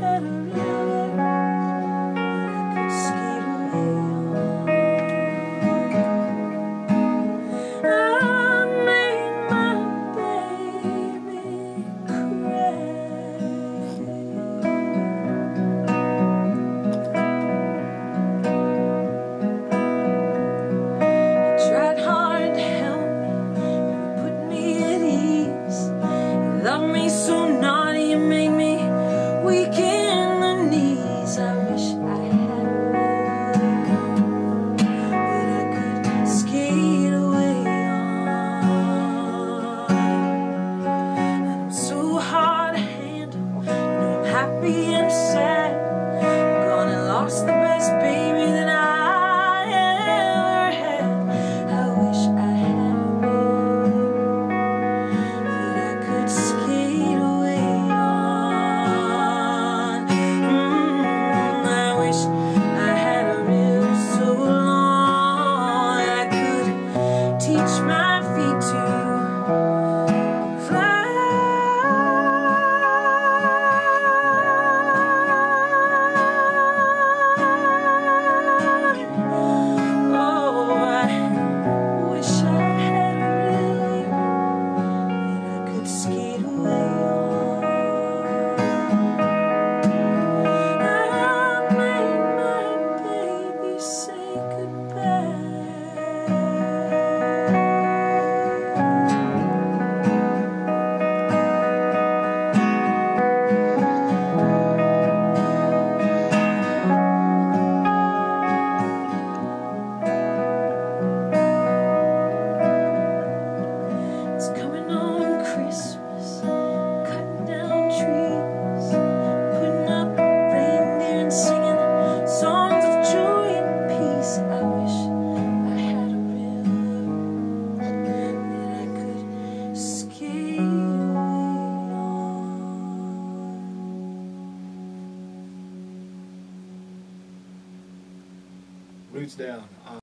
had a be roots down.